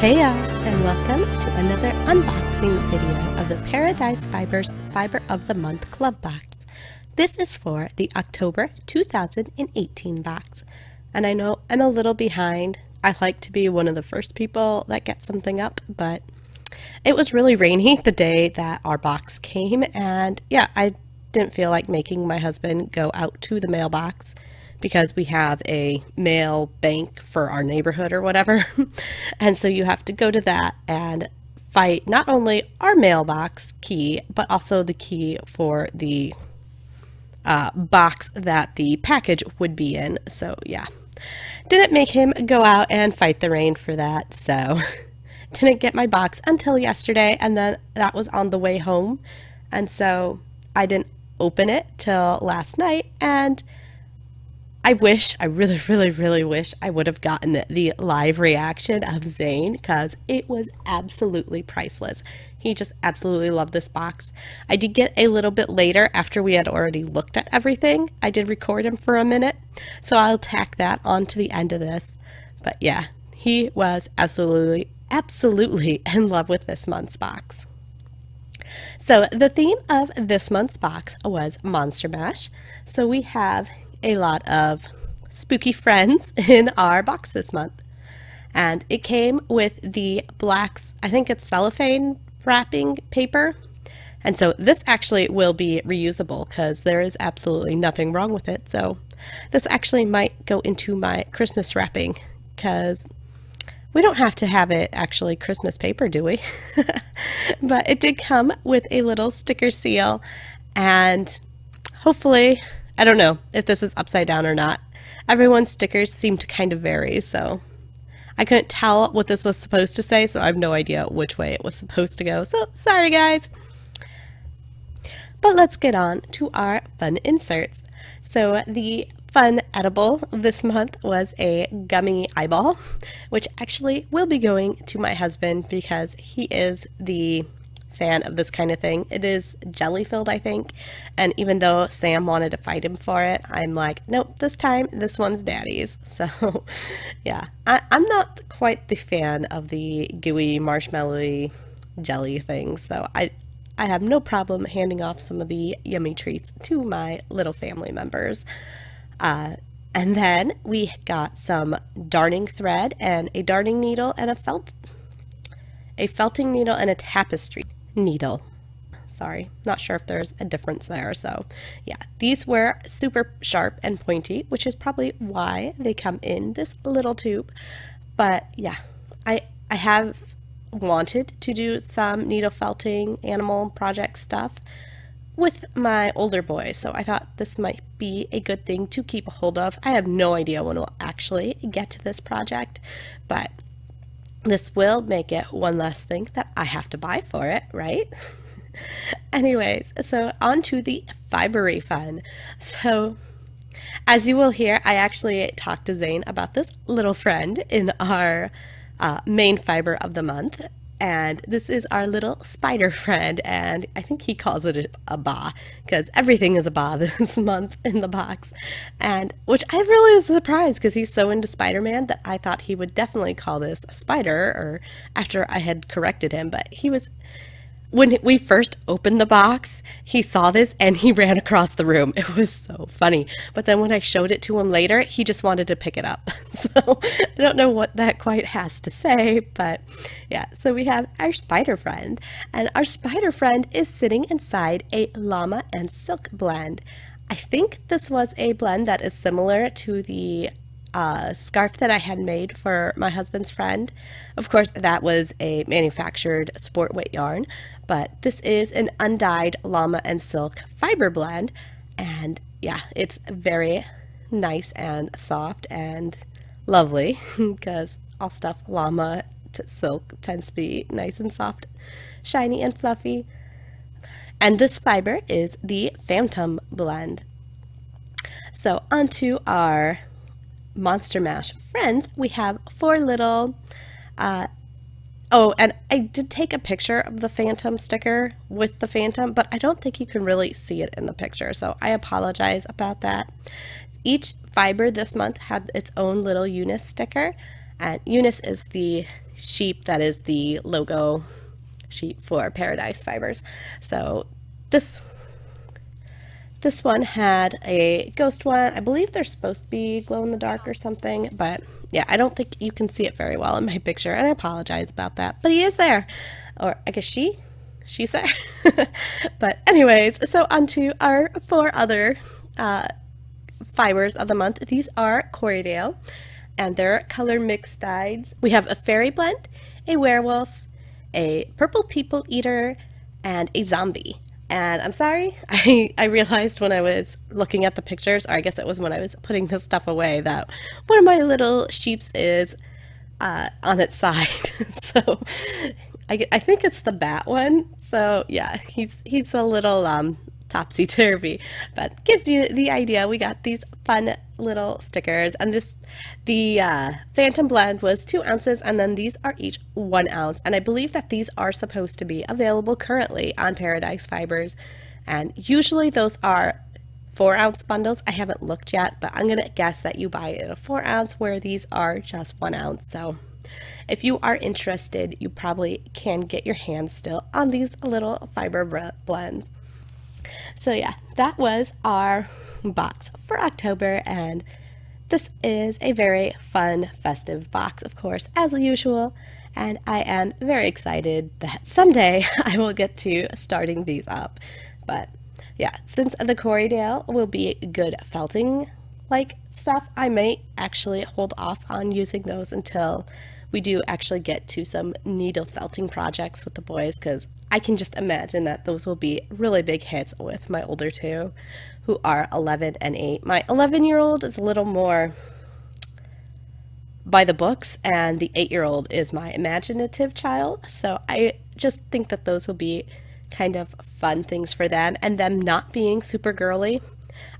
Hey y'all, and welcome to another unboxing video of the Paradise Fibers Fiber of the Month Club Box. This is for the October 2018 box, and I know I'm a little behind. I like to be one of the first people that get something up, but it was really rainy the day that our box came, and yeah, I didn't feel like making my husband go out to the mailbox because we have a mail bank for our neighborhood or whatever. and so you have to go to that and fight not only our mailbox key, but also the key for the uh, box that the package would be in. So, yeah. Didn't make him go out and fight the rain for that. So, didn't get my box until yesterday. And then that was on the way home. And so I didn't open it till last night. And I wish, I really, really, really wish I would have gotten the live reaction of Xane because it was absolutely priceless. He just absolutely loved this box. I did get a little bit later after we had already looked at everything. I did record him for a minute, so I'll tack that on to the end of this. But yeah, he was absolutely, absolutely in love with this month's box. So the theme of this month's box was Monster Mash. So we have a lot of spooky friends in our box this month. And it came with the blacks, I think it's cellophane wrapping paper. And so this actually will be reusable because there is absolutely nothing wrong with it. So this actually might go into my Christmas wrapping because we don't have to have it actually Christmas paper, do we? but it did come with a little sticker seal and hopefully I don't know if this is upside down or not. Everyone's stickers seem to kind of vary, so I couldn't tell what this was supposed to say, so I have no idea which way it was supposed to go. So sorry, guys. But let's get on to our fun inserts. So the fun edible this month was a gummy eyeball, which actually will be going to my husband because he is the fan of this kind of thing. It is jelly filled, I think. And even though Sam wanted to fight him for it, I'm like, nope, this time this one's daddy's. So, yeah, I, am not quite the fan of the gooey, marshmallowy jelly things. So, I, I have no problem handing off some of the yummy treats to my little family members. Uh, and then we got some darning thread and a darning needle and a felt a felting needle and a tapestry needle. Sorry, not sure if there's a difference there. So yeah, these were super sharp and pointy, which is probably why they come in this little tube. But yeah, I, I have wanted to do some needle felting animal project stuff with my older boys, so I thought this might be a good thing to keep a hold of. I have no idea when we'll actually get to this project, but this will make it one less thing that I have to buy for it, right? Anyways, so on to the fiber refund. So as you will hear, I actually talked to Xane about this little friend in our uh, main fiber of the month and this is our little spider friend and i think he calls it a, ba because everything is a ba this month in the box. And which i really was surprised because he's so into spider-man that i thought he would definitely call this a spider or after i had corrected him but he was when we first opened the box, he saw this and he ran across the room. It was so funny. But then when I showed it to him later, he just wanted to pick it up. So I don't know what that quite has to say, but yeah. So we have our spider friend, and our spider friend is sitting inside a llama and silk blend. I think this was a blend that is similar to the uh, scarf that I had made for my husband's friend. Of course, that was a manufactured sport weight yarn, but this is an undyed llama and silk fiber blend. And yeah, it's very nice and soft and lovely because all stuff llama to silk tends to be nice and soft, shiny and fluffy. And this fiber is the Phantom blend. So onto our Monster Mash friends, we have four little. Uh, oh, and I did take a picture of the Phantom sticker with the Phantom, but I don't think you can really see it in the picture, so I apologize about that. Each fiber this month had its own little Eunice sticker, and Eunice is the sheep that is the logo sheep for Paradise Fibers. So this this one had a ghost one. I believe they're supposed to be glow in the dark or something, but yeah, I don't think you can see it very well in my picture, and I apologize about that. But he is there, or I guess she, she's there. but anyways, so onto our four other uh, fibers of the month. These are Corriedale, and they're color mixed dyes. We have a fairy blend, a werewolf, a purple people eater, and a zombie. And I'm sorry, I, I realized when I was looking at the pictures, or I guess it was when I was putting this stuff away, that one of my little sheeps is uh, on its side. so I, I think it's the bat one. So yeah, he's he's a little um, topsy turvy, but gives you the idea. We got these fun little stickers, and this the uh, Phantom Blend was two ounces, and then these are each one ounce. And I believe that these are supposed to be available currently on Paradise Fibers, and usually those are four ounce bundles. I haven't looked yet, but I'm gonna guess that you buy it a four ounce, where these are just one ounce. So. If you are interested, you probably can get your hands still on these little fiber blends. So yeah, that was our box for October and this is a very fun festive box of course as usual and I am very excited that someday I will get to starting these up. But yeah, since the Corriedale will be good felting like stuff, I may actually hold off on using those until we do actually get to some needle felting projects with the boys because I can just imagine that those will be really big hits with my older two who are 11 and 8. My 11 year old is a little more by the books and the 8 year old is my imaginative child. So I just think that those will be kind of fun things for them and them not being super girly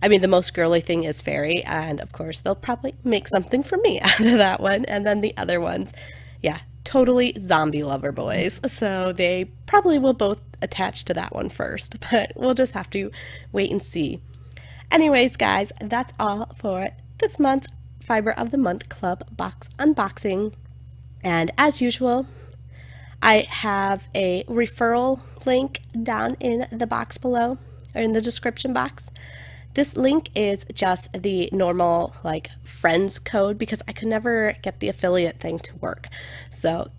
I mean, the most girly thing is fairy, and of course, they'll probably make something for me out of that one. And then the other ones, yeah, totally zombie lover boys. So they probably will both attach to that one first, but we'll just have to wait and see. Anyways, guys, that's all for this month's Fiber of the Month Club box unboxing. And as usual, I have a referral link down in the box below or in the description box. This link is just the normal like friends code because I could never get the affiliate thing to work. So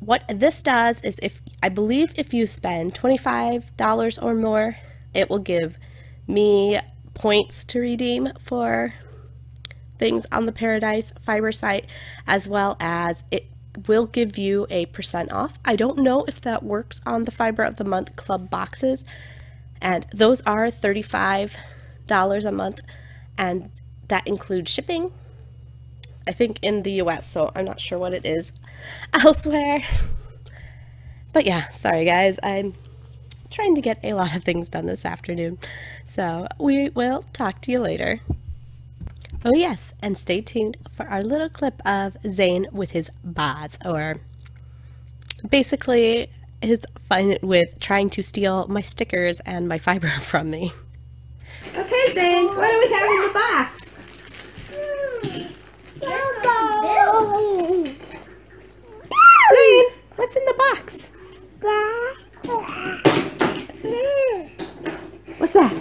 what this does is if I believe if you spend $25 or more, it will give me points to redeem for things on the Paradise Fiber site as well as it will give you a percent off. I don't know if that works on the Fiber of the Month Club boxes and those are 35 dollars a month and that includes shipping I think in the US so I'm not sure what it is elsewhere. But yeah sorry guys. I'm trying to get a lot of things done this afternoon so we will talk to you later. Oh yes and stay tuned for our little clip of Xane with his bods or basically his fun with trying to steal my stickers and my fiber from me What do we have in the box? Xane, what's in the box? What's that?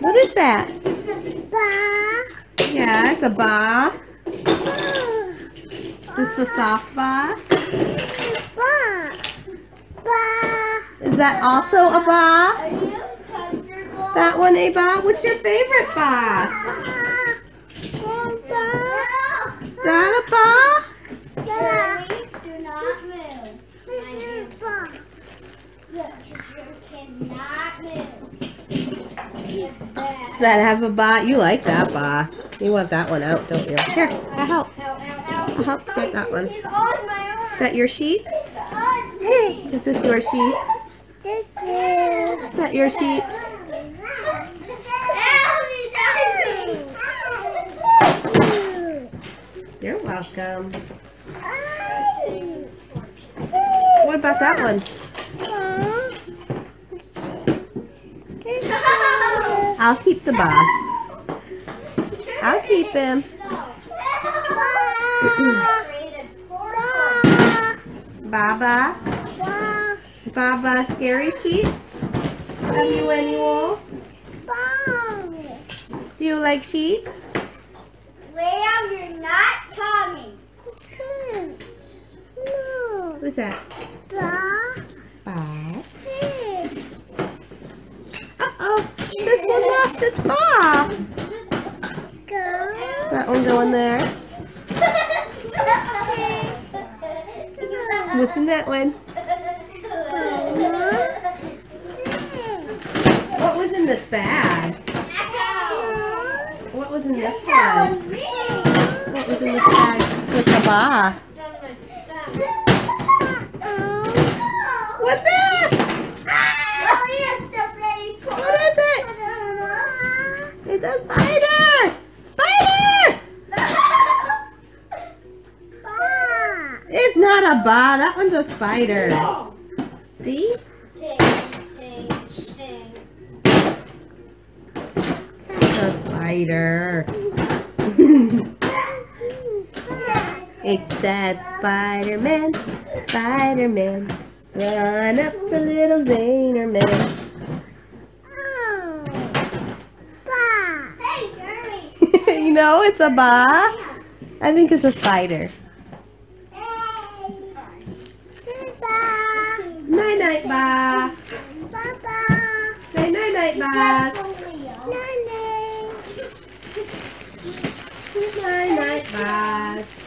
What is that? Yeah, it's a bar. Is the soft. Bar. Is that also a bar? Are you comfortable? That one a bar? What's your favorite bar? That a bar? Do not move. You. Look, because you cannot move. Does that have a bar? You like that bar. You want that one out, don't you? Here, I'll help. Help get that one. Is He's on my arm. that your sheep? Is this your sheep? Is that your sheep? You're welcome. What about that one? I'll keep the Bob. I'll keep him. Rated four toys. Baba. Baba, scary sheep. Have you any wool? Do you like sheep? Leo, you're not coming. Who's that? Bob. Uh-oh. This one lost its paw. That one going there. What's in that one? What was in this bag? What was in this one? What was in this bag with the bar? What's that? What is it? It's a spider! Spider! It's not a bar. That one's a spider. See? It's a spider. it's that Spider-Man, Spider-Man. Run up the little Zaner man. Oh. Hey, you know, it's a ba. I think it's a spider. Night night ba. Say night night ba. Night night ba. Bye bye.